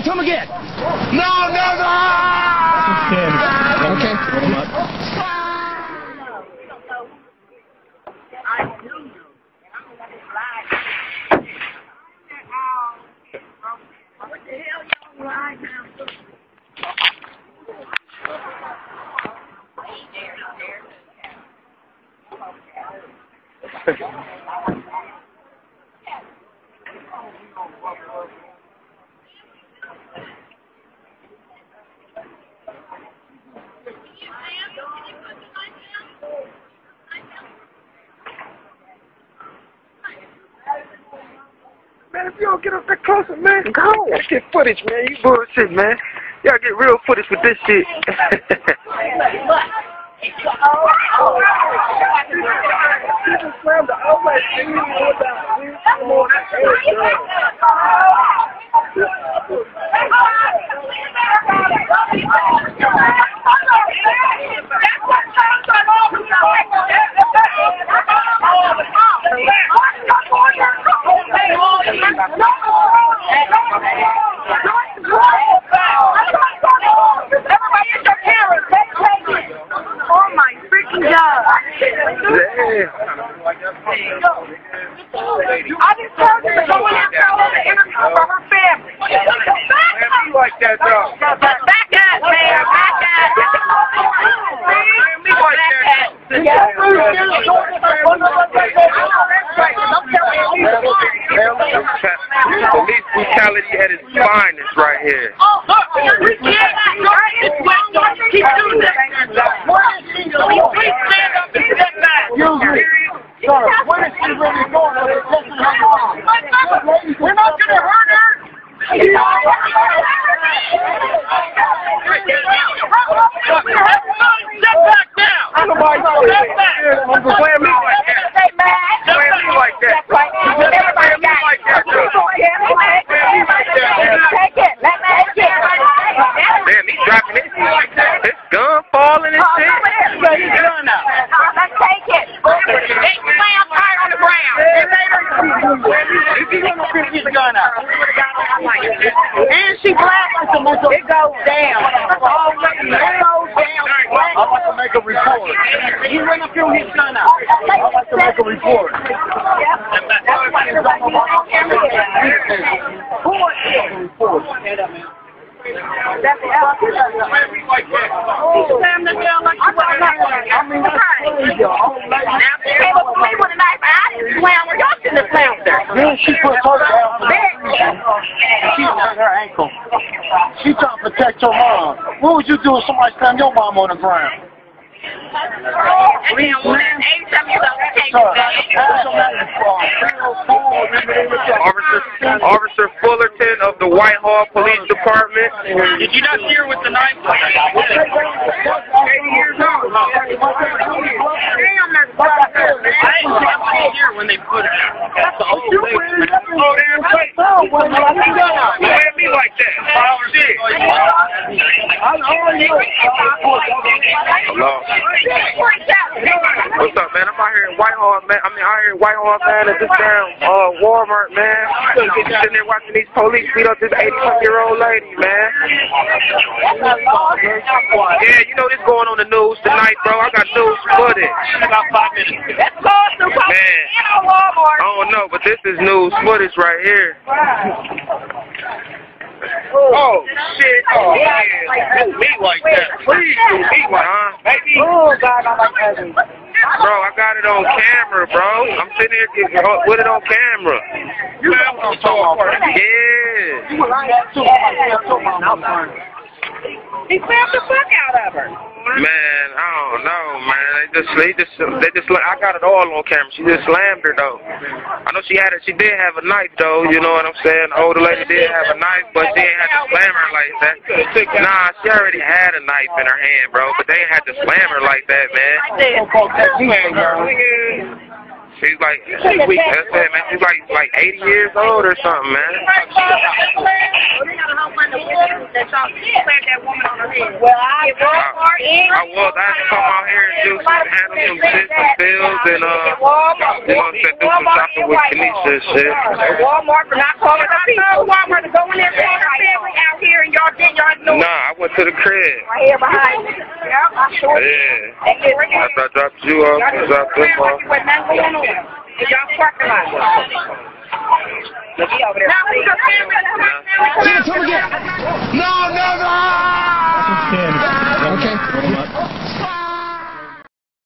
again, No, no, no. I knew you. I'm going to him again. No, no, no! Okay. Man, if you don't get up that closer, man. Go. Let's get footage, man. You bullshit, man. Y'all get real footage with this shit. Oh my freaking god! Damn. I just told you to go in and tell her the interview for her family. Like that, though. Back up, man. Back up. Man, be like that. Police brutality at its finest right here. Oh, look, We're not gonna hurt her. Uncle Slam me like that. Slam me like that. Slam me like that, though. Damn, he's dropping his, his gun falling and shit. And she black like a mother. It goes down. It goes down. I'd like to make a report. He went up here with his gun out. I'd like to make a report. Slam the gun like you were I mean, that's crazy. Now, she came up to me with a knife. I didn't slam her. Y'all shouldn't have slammed her. Then she put her down. She hurt her ankle. She trying to protect her mom. What would you do if somebody slammed your mom on the ground? Officer, Officer Fullerton of the Whitehall Police Department. Did you not hear with the knife? I didn't hear when they put it. That's the old lady. Oh, damn right. Slam me like that. Oh, shit. Hello. What's up, man? I'm out here in Whitehall, man. I mean, out here in Whitehall, man, at this damn uh, Walmart, man. I'm Sitting there watching these police beat up this 80-year-old lady, man. Yeah, you know this going on the news tonight, bro. I got news footage. Man, I don't know, but this is news footage right here. Oh, shit. Oh, yeah. Do me like that. Please do me like huh? Maybe. Bro, I got it on camera, bro. I'm sitting here getting, with it on camera. You know what I'm talking about. Yeah. He slammed the fuck out of her. Man, I don't know, man. They just, they just, they just. I got it all on camera. She just slammed her though. I know she had it. She did have a knife though. You know what I'm saying? The older lady did have a knife, but she ain't had to slam her like that. Nah, she already had a knife in her hand, bro. But they had to slam her like that, man. She's like, that's it, man. She's like, like 80 years old or something, man. Well, I Walmart in. I was. I had to come out here and do some, handle some shit, some bills, and uh, you know I'm do some shopping with Kenesha and shit. Walmart for not calling the people. Walmart to go in there and take her family out here, and y'all did, y'all know. Nah, I went to the crib. Right here behind you. Yep, I sure did. Yeah. After I dropped you off, I dropped them off. With nothing going on. Y'all parking lot. Look, he over there. Now, we go Say it to again. No, no, no! Okay.